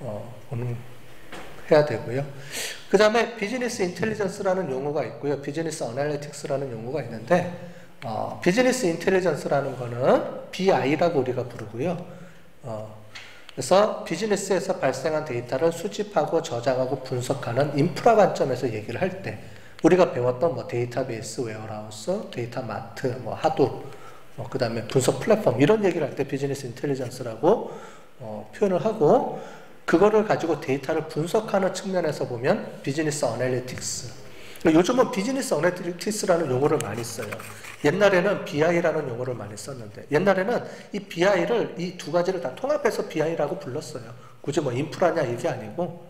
어, 해야 되고요. 그 다음에 business intelligence라는 용어가 있고요. business analytics라는 용어가 있는데 어, business intelligence라는 거는 BI라고 우리가 부르고요. 어, 그래서 비즈니스에서 발생한 데이터를 수집하고 저장하고 분석하는 인프라 관점에서 얘기를 할 때 우리가 배웠던 뭐 데이터베이스, warehouse, data mart, 뭐 Hadoop, 뭐 그다음에 분석 플랫폼 이런 얘기를 할 때 business intelligence라고 어, 표현을 하고 그거를 가지고 데이터를 분석하는 측면에서 보면 business analytics. 요즘은 business analytics라는 용어를 많이 써요. 옛날에는 BI라는 용어를 많이 썼는데 옛날에는 이 BI를 이 두 가지를 다 통합해서 BI라고 불렀어요. 굳이 뭐 인프라냐 이게 아니고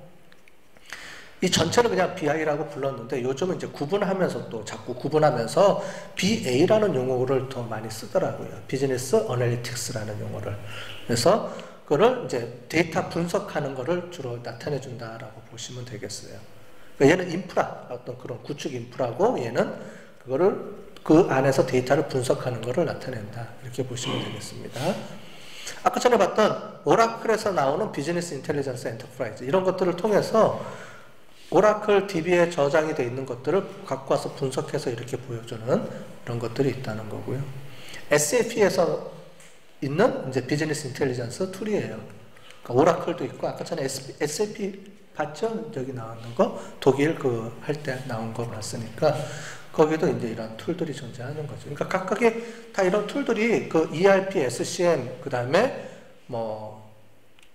이 전체를 그냥 BI라고 불렀는데 요즘은 이제 구분하면서 또 자꾸 구분하면서 BA라는 용어를 더 많이 쓰더라고요. business analytics라는 용어를. 그래서 그거를 이제 데이터 분석하는 거를 주로 나타내 준다라고 보시면 되겠어요. 그러니까 얘는 인프라, 어떤 그런 구축 인프라고 얘는 그거를 그 안에서 데이터를 분석하는 것을 나타낸다. 이렇게 보시면 되겠습니다. 아까 전에 봤던 오라클에서 나오는 business intelligence enterprise 이런 것들을 통해서 오라클 DB에 저장이 되어 있는 것들을 갖고 와서 분석해서 이렇게 보여주는 그런 것들이 있다는 거고요. SAP에서 있는 이제 business intelligence tool이에요. 그러니까 오라클도 있고 아까 전에 SAP 봤죠? 저기 나왔는 거 독일 그 할 때 나온 거 봤으니까 거기도 이제 이런 tool들이 존재하는 거죠. 그러니까 각각의 다 이런 tool들이 그 ERP, SCM, 그 다음에 뭐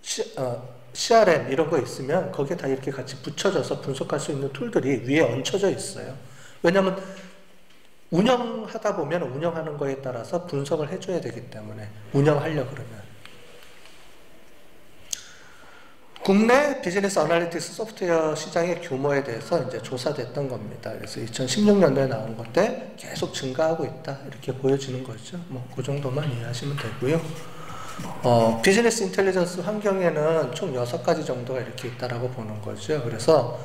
C, 어, CRM 이런 거 있으면 거기에 다 이렇게 같이 붙여져서 분석할 수 있는 tool들이 위에 얹혀져 있어요. 왜냐하면 운영하다 보면 운영하는 거에 따라서 분석을 해줘야 되기 때문에 운영하려 그러면 국내 비즈니스 어널리틱스 소프트웨어 시장의 규모에 대해서 이제 조사됐던 겁니다. 그래서 2016년도에 나온 건데 계속 증가하고 있다. 이렇게 보여지는 거죠. 뭐, 그 정도만 이해하시면 되고요. 어, 비즈니스 인텔리전스 환경에는 총 6가지 정도가 이렇게 있다라고 보는 거죠. 그래서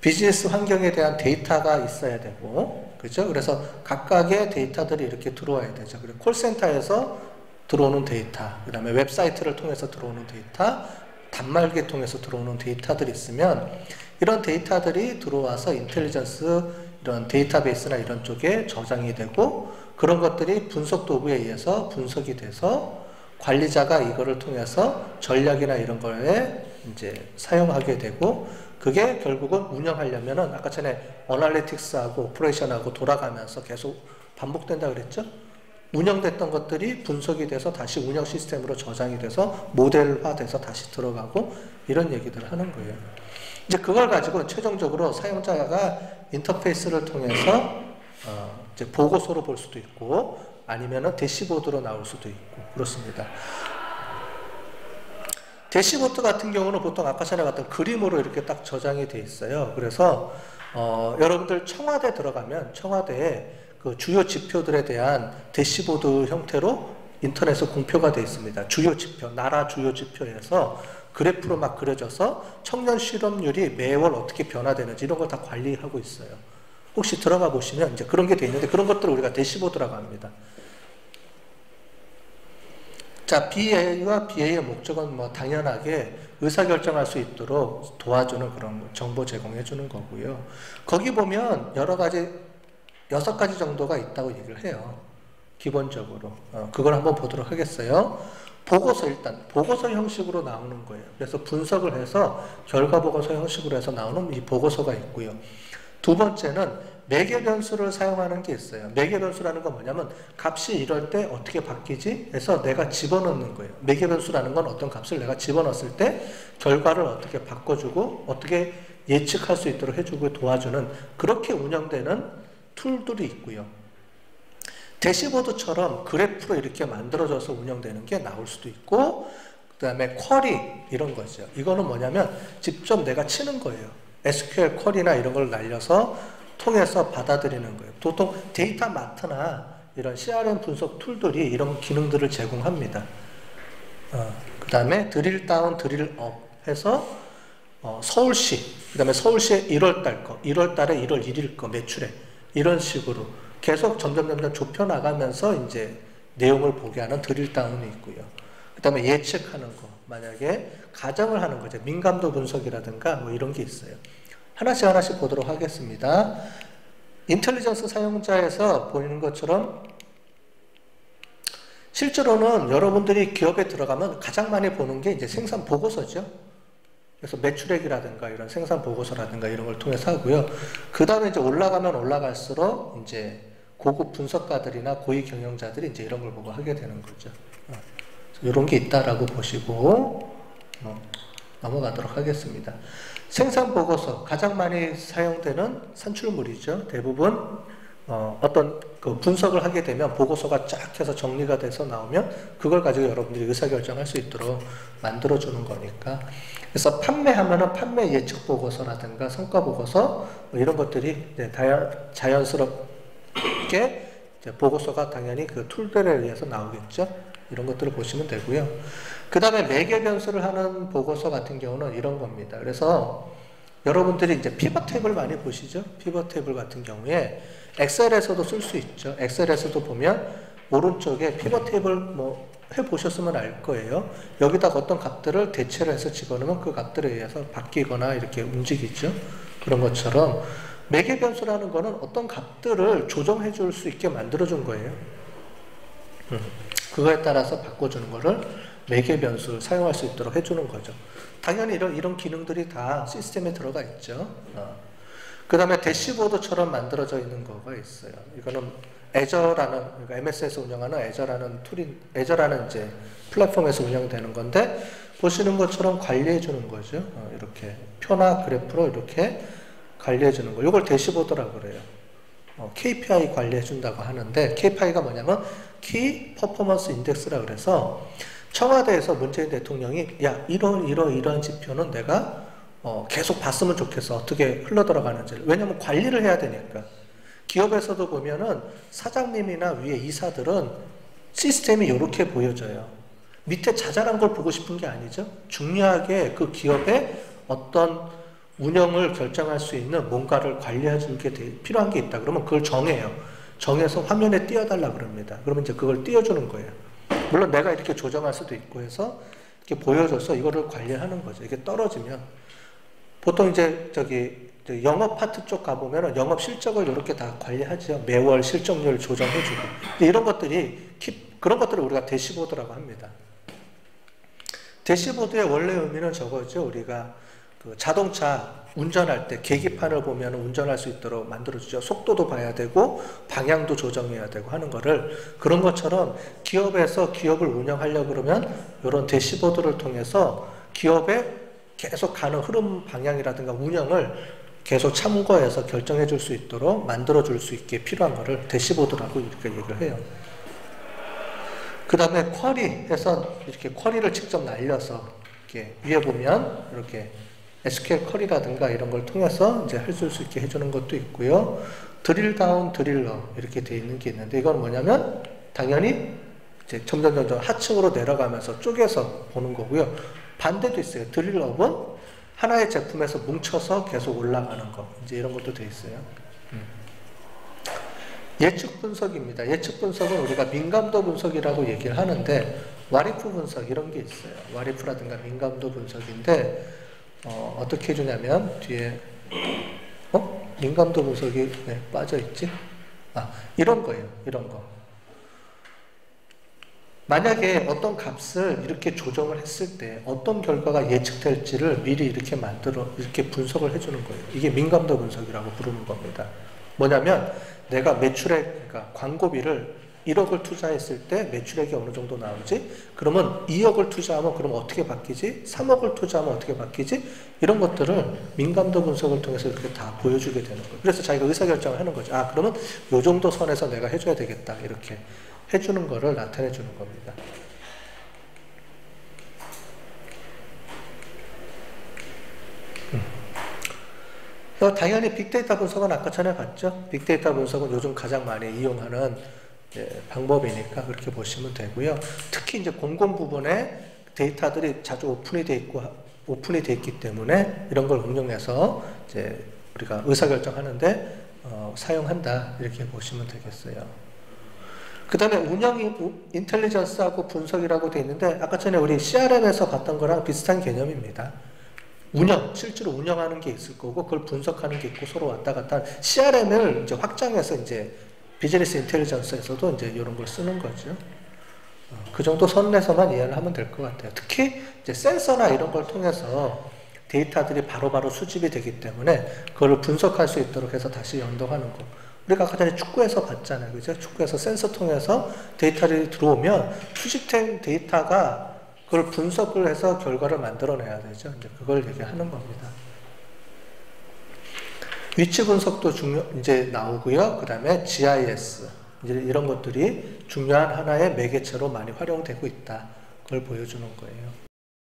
비즈니스 환경에 대한 데이터가 있어야 되고, 그죠? 그래서 각각의 데이터들이 이렇게 들어와야 되죠. 그리고 콜센터에서 들어오는 데이터, 그 다음에 웹사이트를 통해서 들어오는 데이터, 단말기 통해서 들어오는 데이터들이 있으면 이런 데이터들이 들어와서 intelligence 이런 데이터베이스나 이런 쪽에 저장이 되고 그런 것들이 분석 도구에 의해서 분석이 돼서 관리자가 이거를 통해서 전략이나 이런 거에 이제 사용하게 되고 그게 결국은 운영하려면은 아까 전에 어널리틱스하고 오퍼레이션하고 돌아가면서 계속 반복된다 그랬죠? 운영됐던 것들이 분석이 돼서 다시 운영 시스템으로 저장이 돼서 모델화돼서 다시 들어가고 이런 얘기들을 하는 거예요. 이제 그걸 가지고 최종적으로 사용자가 인터페이스를 통해서 어 이제 보고서로 볼 수도 있고 아니면은 대시보드로 나올 수도 있고 그렇습니다. 대시보드 같은 경우는 보통 아까 전에 봤던 그림으로 이렇게 딱 저장이 돼 있어요. 그래서 어 여러분들 청와대 들어가면 청와대에 그 주요 지표들에 대한 대시보드 형태로 인터넷에 공표가 되어 있습니다. 주요 지표, 나라 주요 지표에서 그래프로 막 그려져서 청년 실업률이 매월 어떻게 변화되는지 이런 걸 다 관리하고 있어요. 혹시 들어가 보시면 이제 그런 게 돼 있는데 그런 것들을 우리가 대시보드라고 합니다. 자, BA와 BA의 목적은 뭐 당연하게 의사결정할 수 있도록 도와주는 그런 정보 제공해 주는 거고요. 거기 보면 여러 가지 여섯 가지 정도가 있다고 얘기를 해요. 기본적으로. 어, 그걸 한번 보도록 하겠어요. 보고서 일단 보고서 형식으로 나오는 거예요. 그래서 분석을 해서 결과 보고서 형식으로 해서 나오는 이 보고서가 있고요. 두 번째는 매개 변수를 사용하는 게 있어요. 매개 변수라는 건 뭐냐면 값이 이럴 때 어떻게 바뀌지? 해서 내가 집어넣는 거예요. 매개 변수라는 건 어떤 값을 내가 집어넣었을 때 결과를 어떻게 바꿔주고 어떻게 예측할 수 있도록 해주고 도와주는 그렇게 운영되는 툴들이 있고요. 대시보드처럼 그래프로 이렇게 만들어져서 운영되는 게 나올 수도 있고 그 다음에 쿼리 이런 거죠. 이거는 뭐냐면 직접 내가 치는 거예요. SQL 쿼리나 이런 걸 날려서 통해서 받아들이는 거예요. 보통 data mart나 이런 CRM 분석 tool들이 이런 기능들을 제공합니다. 어, 그 다음에 drill down, drill up 해서 어, 서울시, 그 다음에 서울시의 1월달 거, 1월달에 1월 1일 거 매출액 이런 식으로 계속 점점 점점 좁혀 나가면서 이제 내용을 보게 하는 drill down이 있고요. 그 다음에 예측하는 거. 만약에 가정을 하는 거죠. 민감도 분석이라든가 뭐 이런 게 있어요. 하나씩 하나씩 보도록 하겠습니다. 인텔리전스 사용자에서 보이는 것처럼 실제로는 여러분들이 기업에 들어가면 가장 많이 보는 게 이제 생산 보고서죠. 그래서 매출액이라든가 이런 생산 보고서라든가 이런 걸 통해서 하고요. 그 다음에 이제 올라가면 올라갈수록 이제 고급 분석가들이나 고위 경영자들이 이제 이런 걸 보고 하게 되는 거죠. 이런 게 있다라고 보시고 어, 넘어가도록 하겠습니다. 생산 보고서 가장 많이 사용되는 산출물이죠. 대부분 어, 어떤 그 분석을 하게 되면 보고서가 쫙 해서 정리가 돼서 나오면 그걸 가지고 여러분들이 의사결정할 수 있도록 만들어주는 거니까 그래서 판매하면은 판매 예측 보고서라든가 성과 보고서 뭐 이런 것들이 자연스럽게 보고서가 당연히 그 툴들에 의해서 나오겠죠 이런 것들을 보시면 되고요 그 다음에 매개 변수를 하는 보고서 같은 경우는 이런 겁니다 그래서 여러분들이 이제 피벗 탭을 많이 보시죠 피벗 탭을 같은 경우에 엑셀에서도 쓸 수 있죠. 엑셀에서도 보면 오른쪽에 피벗 탭을 뭐 해보셨으면 알 거예요. 여기다 어떤 값들을 대체를 해서 집어넣으면 그 값들에 의해서 바뀌거나 이렇게 움직이죠. 그런 것처럼 매개 변수라는 거는 어떤 값들을 조정해 줄 수 있게 만들어 준 거예요. 음, 그거에 따라서 바꿔주는 거를 매개 변수를 사용할 수 있도록 해주는 거죠. 당연히 이런, 이런 기능들이 다 시스템에 들어가 있죠. 어. 그 다음에 대시보드처럼 만들어져 있는 거가 있어요. 이거는 애저라는 그러니까 MS에서 운영하는 애저라는 툴인 애저라는 이제 플랫폼에서 운영되는 건데 보시는 것처럼 관리해 주는 거죠. 어, 이렇게 표나 그래프로 이렇게 관리해 주는 거. 이걸 대시보드라고 그래요. 어, KPI 관리해 준다고 하는데 KPI가 뭐냐면 키 퍼포먼스 인덱스라 그래서 청와대에서 문재인 대통령이 야 이런 이런 이런 지표는 내가 어, 계속 봤으면 좋겠어. 어떻게 흘러들어가는지. 왜냐면 관리를 해야 되니까. 기업에서도 보면은 사장님이나 위에 이사들은 시스템이 이렇게 보여져요. 밑에 자잘한 걸 보고 싶은 게 아니죠. 중요하게 그 기업의 어떤 운영을 결정할 수 있는 뭔가를 관리해 주게 필요한 게 있다. 그러면 그걸 정해요. 정해서 화면에 띄워달라 그럽니다. 그러면 이제 그걸 띄워주는 거예요. 물론 내가 이렇게 조정할 수도 있고 해서 이렇게 보여줘서 이거를 관리하는 거죠. 이게 떨어지면 보통 이제 저기 영업 파트 쪽 가보면 영업 실적을 이렇게 다 관리하죠. 매월 실적률 조정해주고. 이런 것들이 그런 것들을 우리가 대시보드라고 합니다. 대시보드의 원래 의미는 저거죠. 우리가 그 자동차 운전할 때 계기판을 보면 운전할 수 있도록 만들어주죠. 속도도 봐야 되고 방향도 조정해야 되고 하는 거를 그런 것처럼 기업에서 기업을 운영하려고 그러면 이런 대시보드를 통해서 기업의 계속 가는 흐름 방향이라든가 운영을 계속 참고해서 결정해 줄 수 있도록 만들어 줄 수 있게 필요한 것을 대시보드라고 이렇게 얘기를 해요. 그 다음에 쿼리 해서 이렇게 쿼리를 직접 날려서 이렇게 위에 보면 이렇게 SQL 쿼리라든가 이런 걸 통해서 이제 할 수 있게 해주는 것도 있고요. 드릴 다운 드릴러 이렇게 돼 있는 게 있는데 이건 뭐냐면 당연히 이제 점점 점점 하층으로 내려가면서 쪼개서 보는 거고요. 반대도 있어요. 드릴업은 하나의 제품에서 뭉쳐서 계속 올라가는 거. 이제 이런 것도 돼 있어요. 음. 예측 분석입니다. 예측 분석은 우리가 민감도 분석이라고 얘기를 하는데 와리프 분석 이런 게 있어요. 와리프라든가 민감도 분석인데 어, 떻게 해주냐면 뒤에 어? 민감도 분석이 네, 빠져 있지? 아 이런 거예요. 이런 거. 만약에 어떤 값을 이렇게 조정을 했을 때 어떤 결과가 예측될지를 미리 이렇게 만들어 이렇게 분석을 해주는 거예요. 이게 민감도 분석이라고 부르는 겁니다. 뭐냐면 내가 매출액, 그러니까 광고비를 1억을 투자했을 때 매출액이 어느 정도 나오지? 그러면 2억을 투자하면 그럼 어떻게 바뀌지? 3억을 투자하면 어떻게 바뀌지? 이런 것들을 민감도 분석을 통해서 이렇게 다 보여주게 되는 거예요. 그래서 자기가 의사결정을 하는 거죠. 아, 그러면 요 정도 선에서 내가 해줘야 되겠다. 이렇게. 해주는 것을 나타내 주는 겁니다. 음. 당연히 빅데이터 분석은 아까 전에 봤죠. 빅데이터 분석은 요즘 가장 많이 이용하는 방법이니까 그렇게 보시면 되고요. 특히 이제 공공 부분에 데이터들이 자주 오픈이 돼 있고 오픈이 돼 있기 때문에 이런 걸 응용해서 이제 우리가 의사결정하는데 어, 사용한다 이렇게 보시면 되겠어요. 그 다음에 운영 인텔리전스하고 분석이라고 돼 있는데 아까 전에 우리 CRM에서 봤던 거랑 비슷한 개념입니다. 운영, 실제로 운영하는 게 있을 거고 그걸 분석하는 게 있고 서로 왔다 갔다 CRM을 이제 확장해서 이제 비즈니스 인텔리전스에서도 이제 이런 걸 쓰는 거죠. 어, 그 정도 선에서만 이해를 하면 될 것 같아요. 특히 이제 센서나 이런 걸 통해서 데이터들이 바로 바로 수집이 되기 때문에 그걸 분석할 수 있도록 해서 다시 연동하는 거. 우리가 아까 전에 축구에서 봤잖아요. 그죠? 축구에서 센서 통해서 데이터들이 들어오면 수집된 데이터가 그걸 분석을 해서 결과를 만들어내야 되죠. 이제 그걸 얘기하는 겁니다. 위치 분석도 중요, 이제 나오고요. 그 다음에 GIS. 이제 이런 것들이 중요한 하나의 매개체로 많이 활용되고 있다. 그걸 보여주는 거예요.